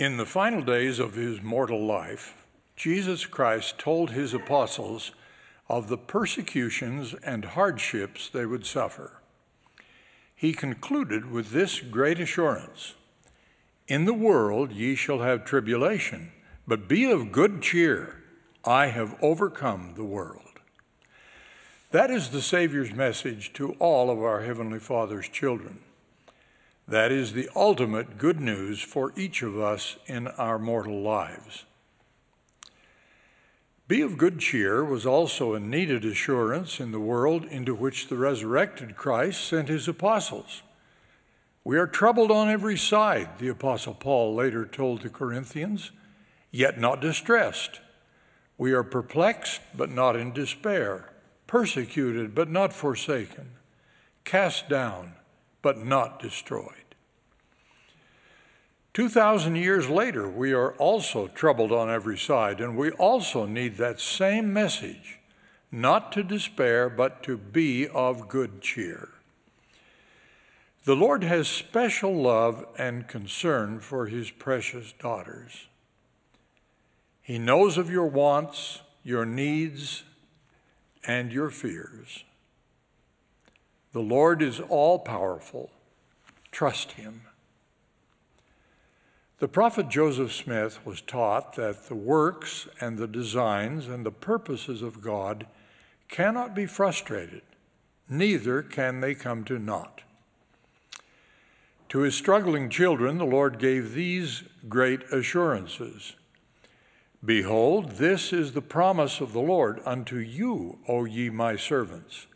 In the final days of his mortal life, Jesus Christ told his apostles of the persecutions and hardships they would suffer. He concluded with this great assurance In the world ye shall have tribulation, but be of good cheer. I have overcome the world. That is the Savior's message to all of our Heavenly Father's children. That is the ultimate good news for each of us in our mortal lives. Be of good cheer was also a needed assurance in the world into which the resurrected Christ sent his apostles. We are troubled on every side, the Apostle Paul later told the Corinthians, yet not distressed. We are perplexed, but not in despair, persecuted, but not forsaken, cast down, but not destroyed. 2,000 years later, we are also troubled on every side, and we also need that same message not to despair, but to be of good cheer. The Lord has special love and concern for his precious daughters. He knows of your wants, your needs, and your fears. The Lord is all powerful. Trust him. The prophet Joseph Smith was taught that the works and the designs and the purposes of God cannot be frustrated, neither can they come to naught. To his struggling children, the Lord gave these great assurances Behold, this is the promise of the Lord unto you, O ye my servants.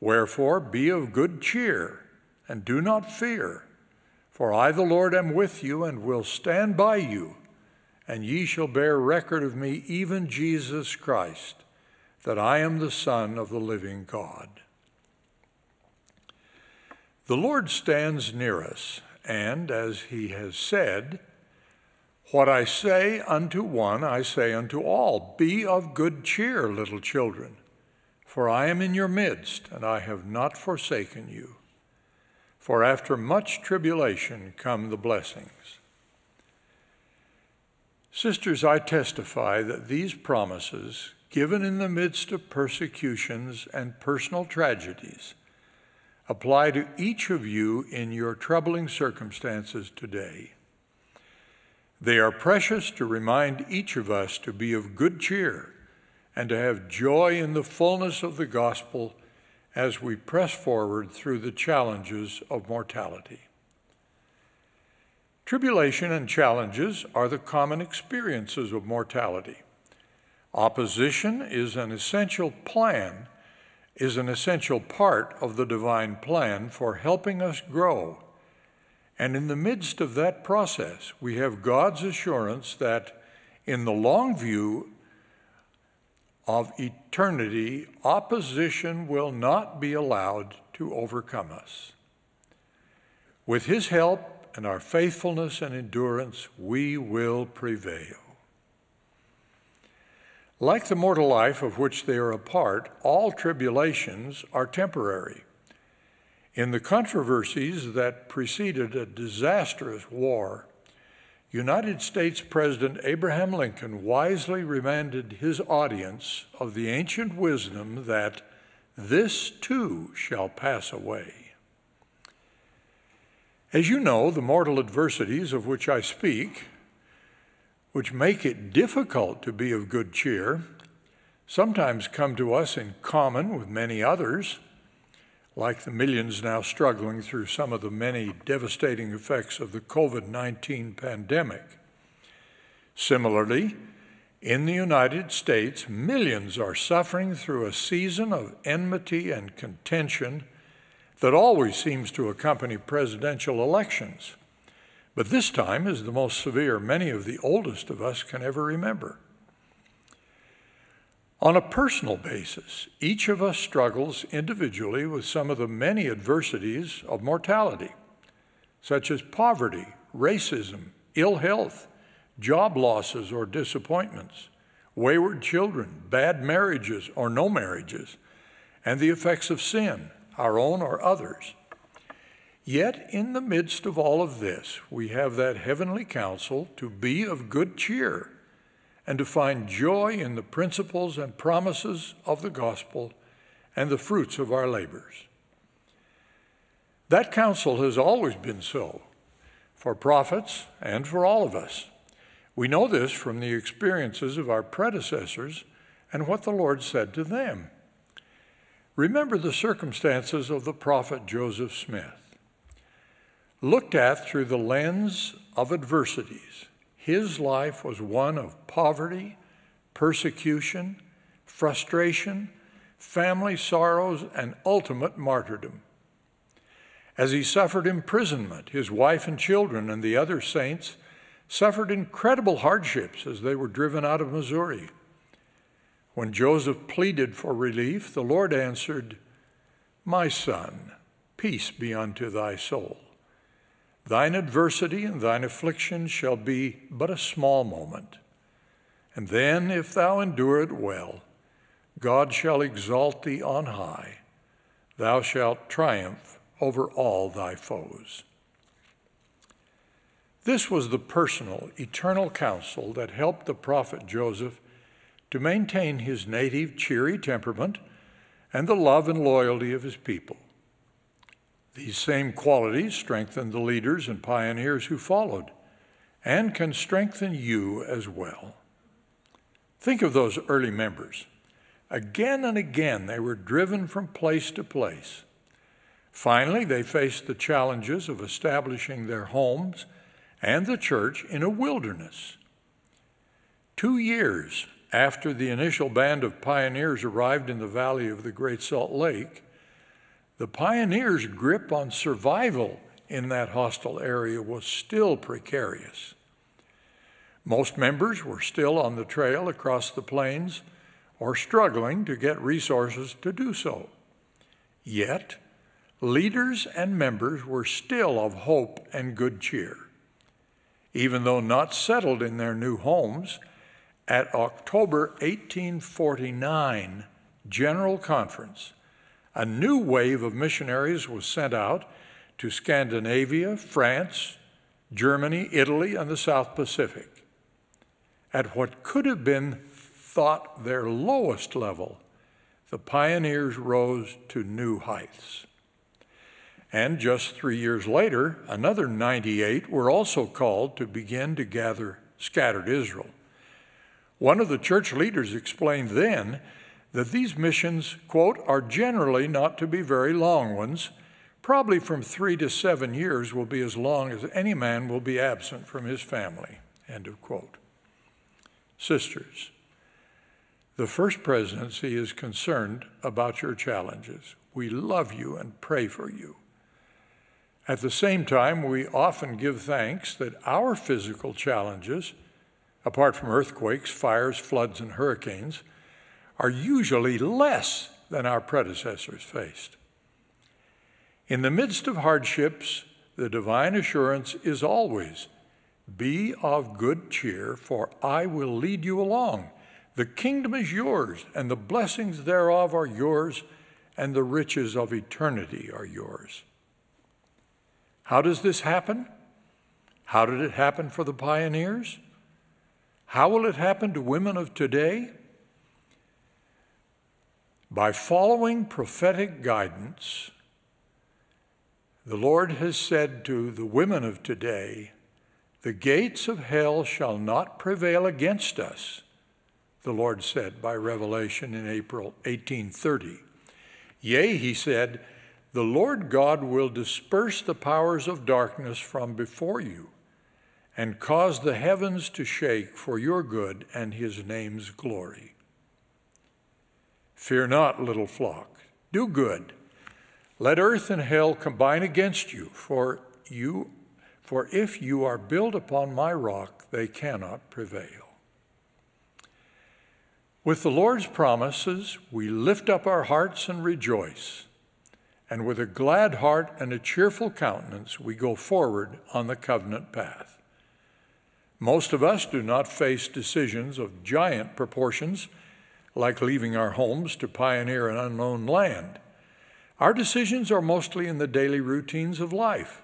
Wherefore, be of good cheer, and do not fear. For I, the Lord, am with you and will stand by you, and ye shall bear record of me, even Jesus Christ, that I am the Son of the living God. The Lord stands near us, and as he has said, What I say unto one, I say unto all Be of good cheer, little children, for I am in your midst, and I have not forsaken you. For after much tribulation come the blessings. Sisters, I testify that these promises, given in the midst of persecutions and personal tragedies, apply to each of you in your troubling circumstances today. They are precious to remind each of us to be of good cheer and to have joy in the fullness of the gospel as we press forward through the challenges of mortality. Tribulation and challenges are the common experiences of mortality. Opposition is an essential plan, is an essential part of the divine plan for helping us grow. And in the midst of that process, we have God's assurance that in the long view, of eternity, opposition will not be allowed to overcome us. With His help and our faithfulness and endurance, we will prevail. Like the mortal life of which they are a part, all tribulations are temporary. In the controversies that preceded a disastrous war, United States President Abraham Lincoln wisely reminded his audience of the ancient wisdom that this too shall pass away. As you know, the mortal adversities of which I speak, which make it difficult to be of good cheer, sometimes come to us in common with many others like the millions now struggling through some of the many devastating effects of the COVID 19 pandemic. Similarly, in the United States, millions are suffering through a season of enmity and contention that always seems to accompany presidential elections, but this time is the most severe many of the oldest of us can ever remember. On a personal basis, each of us struggles individually with some of the many adversities of mortality, such as poverty, racism, ill health, job losses or disappointments, wayward children, bad marriages or no marriages, and the effects of sin, our own or others. Yet, in the midst of all of this, we have that heavenly counsel to be of good cheer and to find joy in the principles and promises of the gospel and the fruits of our labors. That counsel has always been so for prophets and for all of us. We know this from the experiences of our predecessors and what the Lord said to them. Remember the circumstances of the prophet Joseph Smith. Looked at through the lens of adversities, his life was one of poverty, persecution, frustration, family sorrows, and ultimate martyrdom. As he suffered imprisonment, his wife and children and the other saints suffered incredible hardships as they were driven out of Missouri. When Joseph pleaded for relief, the Lord answered, My son, peace be unto thy soul. Thine adversity and thine affliction shall be but a small moment. And then, if thou endure it well, God shall exalt thee on high. Thou shalt triumph over all thy foes. This was the personal, eternal counsel that helped the prophet Joseph to maintain his native cheery temperament and the love and loyalty of his people. These same qualities strengthened the leaders and pioneers who followed and can strengthen you as well. Think of those early members. Again and again, they were driven from place to place. Finally, they faced the challenges of establishing their homes and the church in a wilderness. Two years after the initial band of pioneers arrived in the valley of the Great Salt Lake, the pioneers' grip on survival in that hostile area was still precarious. Most members were still on the trail across the plains or struggling to get resources to do so. Yet, leaders and members were still of hope and good cheer. Even though not settled in their new homes, at October 1849 General Conference, a new wave of missionaries was sent out to Scandinavia, France, Germany, Italy, and the South Pacific. At what could have been thought their lowest level, the pioneers rose to new heights. And just three years later, another 98 were also called to begin to gather scattered Israel. One of the church leaders explained then that these missions, quote, are generally not to be very long ones. Probably from three to seven years will be as long as any man will be absent from his family, end of quote. Sisters, the First Presidency is concerned about your challenges. We love you and pray for you. At the same time, we often give thanks that our physical challenges apart from earthquakes, fires, floods, and hurricanes, are usually less than our predecessors faced. In the midst of hardships, the divine assurance is always be of good cheer, for I will lead you along. The kingdom is yours, and the blessings thereof are yours, and the riches of eternity are yours. How does this happen? How did it happen for the pioneers? How will it happen to women of today? By following prophetic guidance, the Lord has said to the women of today, The gates of hell shall not prevail against us, the Lord said by revelation in April 1830. Yea, he said, The Lord God will disperse the powers of darkness from before you and cause the heavens to shake for your good and his name's glory. Fear not, little flock. Do good. Let earth and hell combine against you, for you for if you are built upon my rock, they cannot prevail. With the Lord's promises, we lift up our hearts and rejoice. And with a glad heart and a cheerful countenance, we go forward on the covenant path. Most of us do not face decisions of giant proportions, like leaving our homes to pioneer an unknown land. Our decisions are mostly in the daily routines of life.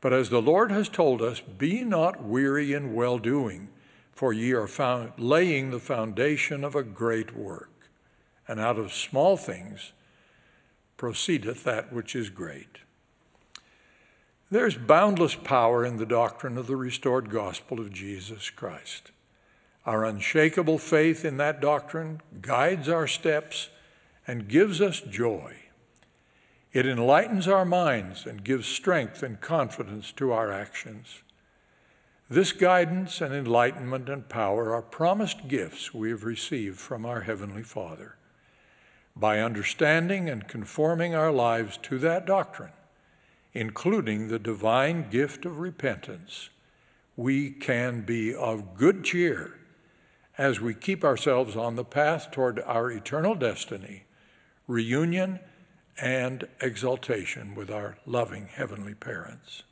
But as the Lord has told us, be not weary in well doing, for ye are found laying the foundation of a great work. And out of small things proceedeth that which is great. There's boundless power in the doctrine of the restored gospel of Jesus Christ. Our unshakable faith in that doctrine guides our steps and gives us joy. It enlightens our minds and gives strength and confidence to our actions. This guidance and enlightenment and power are promised gifts we have received from our Heavenly Father. By understanding and conforming our lives to that doctrine, including the divine gift of repentance, we can be of good cheer as we keep ourselves on the path toward our eternal destiny, reunion, and exaltation with our loving heavenly parents.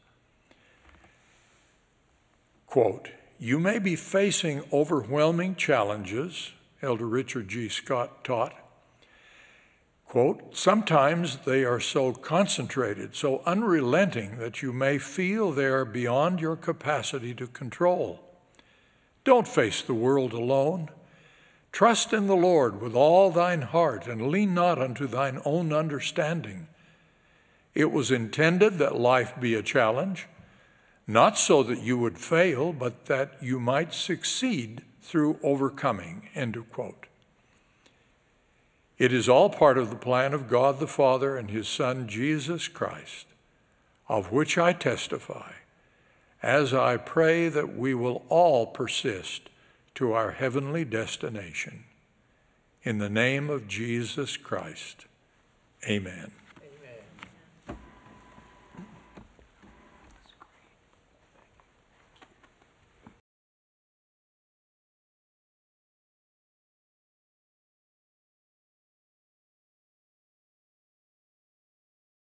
Quote, you may be facing overwhelming challenges, Elder Richard G. Scott taught. Quote, sometimes they are so concentrated, so unrelenting that you may feel they are beyond your capacity to control. Don't face the world alone. Trust in the Lord with all thine heart, and lean not unto thine own understanding. It was intended that life be a challenge, not so that you would fail, but that you might succeed through overcoming. End of quote. It is all part of the plan of God the Father and his Son Jesus Christ, of which I testify, as I pray that we will all persist to our heavenly destination. In the name of Jesus Christ, amen.